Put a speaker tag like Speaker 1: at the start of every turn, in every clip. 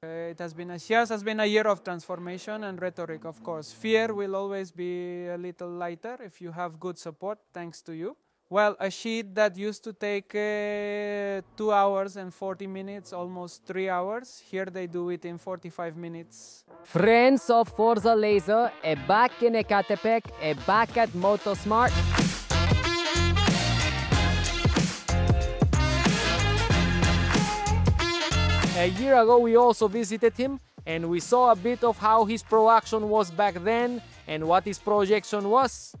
Speaker 1: Uh, it has been a yes, has been a year of transformation and rhetoric, of course. Fear will always be a little lighter if you have good support, thanks to you. Well, a sheet that used to take uh, two hours and 40 minutes, almost three hours, here they do it in 45 minutes.
Speaker 2: Friends of Forza Laser are back in Ecatepec, are back at Motorsmart. A year ago, we also visited him and we saw a bit of how his production was back then and what his projection was.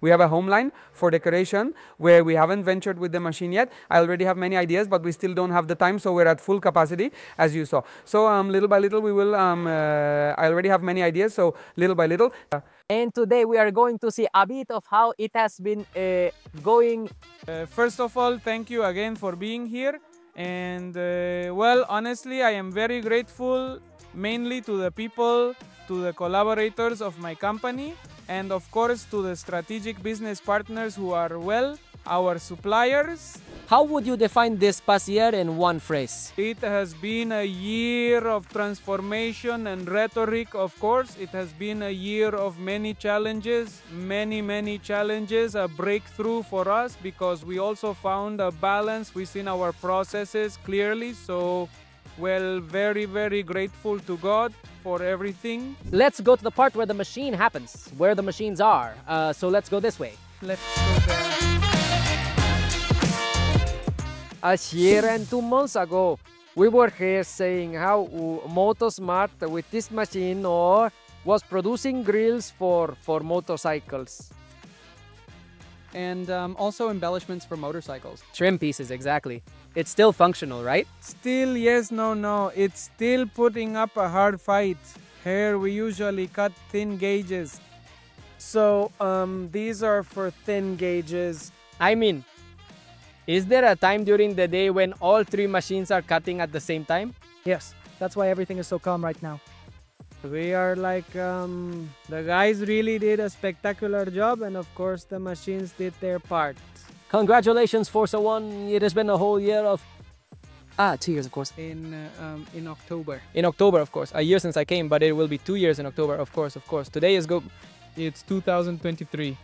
Speaker 3: We have a home line for decoration where we haven't ventured with the machine yet. I already have many ideas, but we still don't have the time, so we're at full capacity, as you saw. So um, little by little, we will. Um, uh, I already have many ideas, so little by little. Uh,
Speaker 2: And today we are going to see a bit of how it has been uh, going.
Speaker 1: Uh, first of all, thank you again for being here. And uh, well, honestly, I am very grateful mainly to the people, to the collaborators of my company, and of course to the strategic business partners who are well, our suppliers.
Speaker 2: How would you define this past year in one phrase?
Speaker 1: It has been a year of transformation and rhetoric, of course. It has been a year of many challenges, many, many challenges, a breakthrough for us because we also found a balance within our processes clearly. So, well, very, very grateful to God for everything.
Speaker 2: Let's go to the part where the machine happens, where the machines are. Uh, so let's go this way.
Speaker 1: Let's go there.
Speaker 2: A year and two months ago, we were here saying how Motorsmart with this machine or was producing grills for, for motorcycles.
Speaker 4: and um, also embellishments for motorcycles.
Speaker 2: Trim pieces, exactly. It's still functional, right?
Speaker 1: Still, yes, no, no. It's still putting up a hard fight. Here we usually cut thin gauges.
Speaker 5: So, um, these are for thin gauges.
Speaker 2: I mean, is there a time during the day when all three machines are cutting at the same time?
Speaker 5: Yes, that's why everything is so calm right now.
Speaker 1: We are like, um, the guys really did a spectacular job, and of course, the machines did their part.
Speaker 2: Congratulations, Forza One. It has been a whole year of. Ah, two years, of course.
Speaker 4: In uh, um, in October.
Speaker 2: In October, of course. A year since I came, but it will be two years in October, of course, of course. Today is go.
Speaker 1: It's 2023.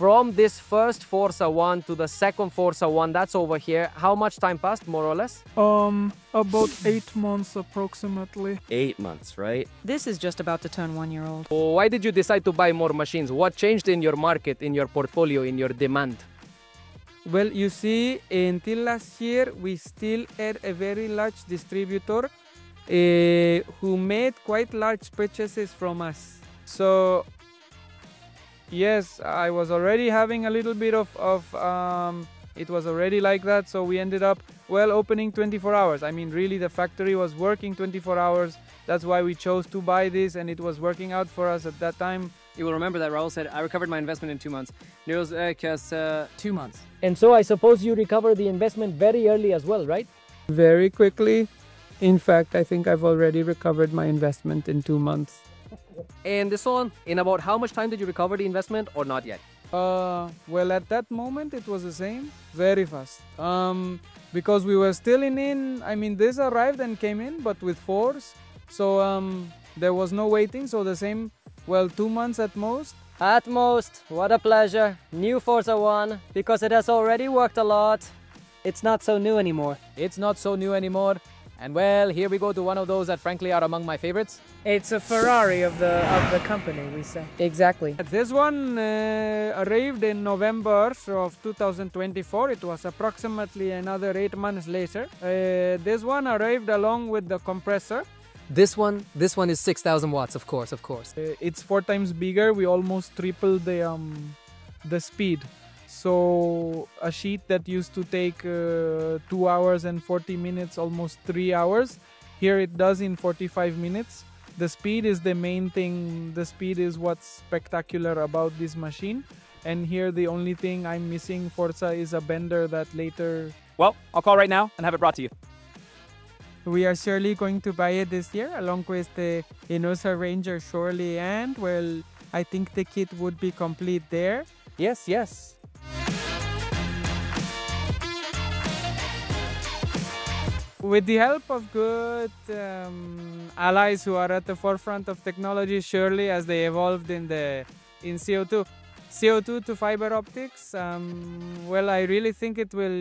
Speaker 2: From this first Forza One to the second Forza One, that's over here. How much time passed, more or less?
Speaker 1: Um, about eight months approximately.
Speaker 6: Eight months, right?
Speaker 7: This is just about to turn one year old.
Speaker 2: Oh, Why did you decide to buy more machines? What changed in your market, in your portfolio, in your demand?
Speaker 1: Well, you see, until last year, we still had a very large distributor uh, who made quite large purchases from us. So, yes, I was already having a little bit of, of um, it was already like that. So we ended up, well, opening 24 hours. I mean, really, the factory was working 24 hours. That's why we chose to buy this, and it was working out for us at that time.
Speaker 4: You will remember that Raul said, I recovered my investment in two months. Niels Ekas, uh,
Speaker 7: Two months.
Speaker 2: And so I suppose you recovered the investment very early as well, right?
Speaker 1: Very quickly. In fact, I think I've already recovered my investment in two months.
Speaker 2: And this one, in about how much time did you recover the investment or not yet?
Speaker 1: Uh, well, at that moment it was the same, very fast. Um, because we were still in in. I mean, this arrived and came in, but with force. So um, there was no waiting. So the same. Well, two months at most.
Speaker 2: At most, what a pleasure. New Forza One, because it has already worked a lot.
Speaker 5: It's not so new anymore.
Speaker 2: It's not so new anymore. And well, here we go to one of those that frankly are among my favorites.
Speaker 5: It's a Ferrari of the of the company, we say.
Speaker 2: Exactly.
Speaker 1: This one uh, arrived in November of 2024. It was approximately another eight months later. Uh, this one arrived along with the compressor.
Speaker 4: this one, this one is 6,000 watts, of course, of course.
Speaker 1: Uh, it's four times bigger. We almost tripled the um, the speed. So a sheet that used to take uh, two hours and 40 minutes, almost three hours, here it does in 45 minutes. The speed is the main thing. The speed is what's spectacular about this machine. And here the only thing I'm missing Forza is a bender that later
Speaker 8: Well, I'll call right now and have it brought to you.
Speaker 1: we are surely going to buy it this year along with the Inosa Ranger surely and well I think the kit would be complete there.
Speaker 2: Yes, yes.
Speaker 1: With the help of good um, allies who are at the forefront of technology, surely as they evolved in the in CO2, CO2 to fiber optics. Um, well, I really think it will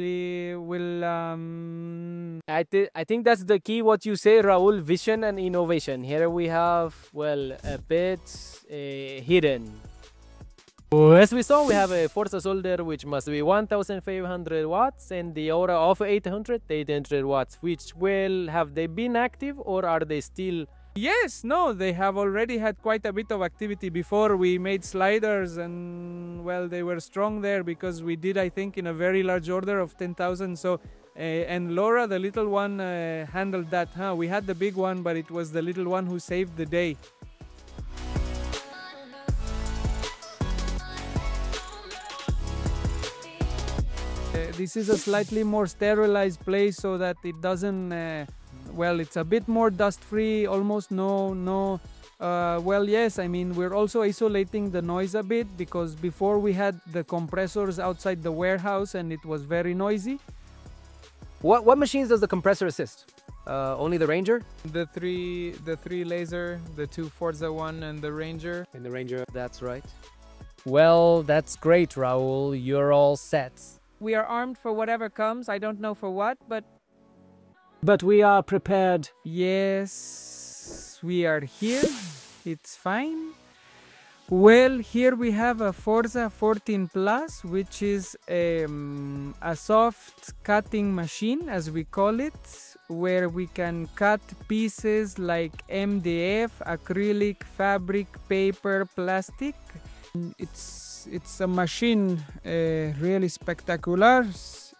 Speaker 1: will. Um,
Speaker 2: I, thi- I think that's the key what you say Raul vision and innovation here we have well a bit uh, hidden As we saw we have a Forza solder which must be 1500 watts and the Aura of 800 800 watts which will have they been active or are they still
Speaker 1: yes, no, they have already had quite a bit of activity before we made sliders, and well, they were strong there because we did, I think, in a very large order of 10,000. So. Uh, and Laura, the little one, uh, handled that. Huh? We had the big one, but it was the little one who saved the day. This is a slightly more sterilized place so that it doesn't uh, well it's a bit more dust free almost no no uh, well yes i mean we're also isolating the noise a bit because before we had the compressors outside the warehouse and it was very noisy.
Speaker 2: What what machines does the compressor assist? Uh, only the Ranger?
Speaker 1: The three the three laser the two forza one and the ranger.
Speaker 2: And the Ranger that's right. Well that's great Raul you're all set
Speaker 7: We are armed for whatever comes. I don't know for what, but
Speaker 5: But we are prepared.
Speaker 1: yes we are here it's fine well here we have a forza 14 plus which is um, a soft cutting machine as we call it where we can cut pieces like mdf acrylic fabric paper plastic it's it's a machine uh, really spectacular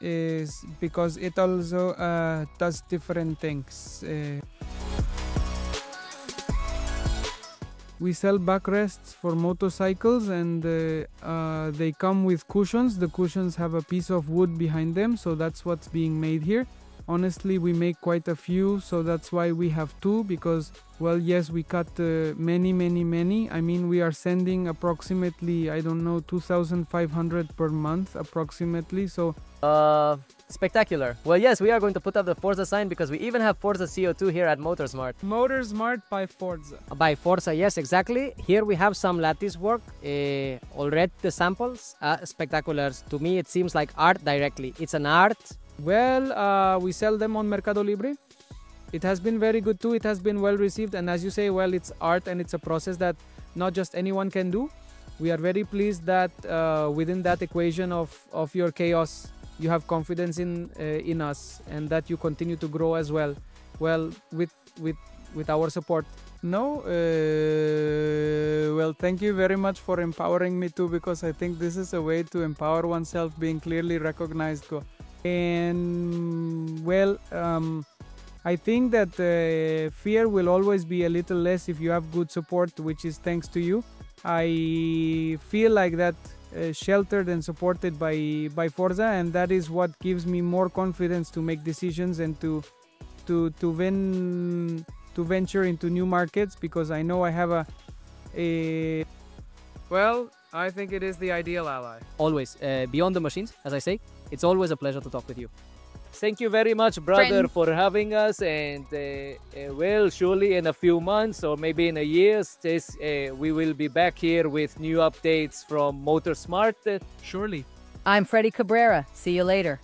Speaker 1: is because it also uh, does different things uh, we sell backrests for motorcycles and uh, uh, they come with cushions. The cushions have a piece of wood behind them so that's what's being made here honestly we make quite a few so that's why we have two because well yes we cut uh, many many many i mean we are sending approximately i don't know 2500 per month approximately so
Speaker 2: Uh, spectacular. Well, yes, we are going to put up the Forza sign because we even have Forza CO2 here at Motorsmart.
Speaker 1: motorsmart by forza
Speaker 2: By Forza, yes, exactly. Here we have some lattice work. Uh, already the samples, uh, spectacular. To me, it seems like art directly. It's an art.
Speaker 1: Well, uh, we sell them on Mercado Libre. It has been very good too. It has been well received, and as you say, well, it's art and it's a process that not just anyone can do. We are very pleased that uh, within that equation of of your chaos, you have confidence in uh, in us, and that you continue to grow as well. Well, with with with our support. No, uh, well, thank you very much for empowering me too, because I think this is a way to empower oneself, being clearly recognized. Go and well um, i think that uh, fear will always be a little less if you have good support which is thanks to you i feel like that uh, sheltered and supported by by forza and that is what gives me more confidence to make decisions and to to to ven- to venture into new markets because i know i have a a well i think it is the ideal ally
Speaker 2: Always. Uh, beyond the machines, as I say, it's always a pleasure to talk with you. Thank you very much, brother,
Speaker 7: Friend.
Speaker 2: for having us. And uh, uh, well, surely in a few months or maybe in a year, this, uh, we will be back here with new updates from Motorsmart.
Speaker 1: Surely
Speaker 6: I'm Freddie Cabrera. See you later.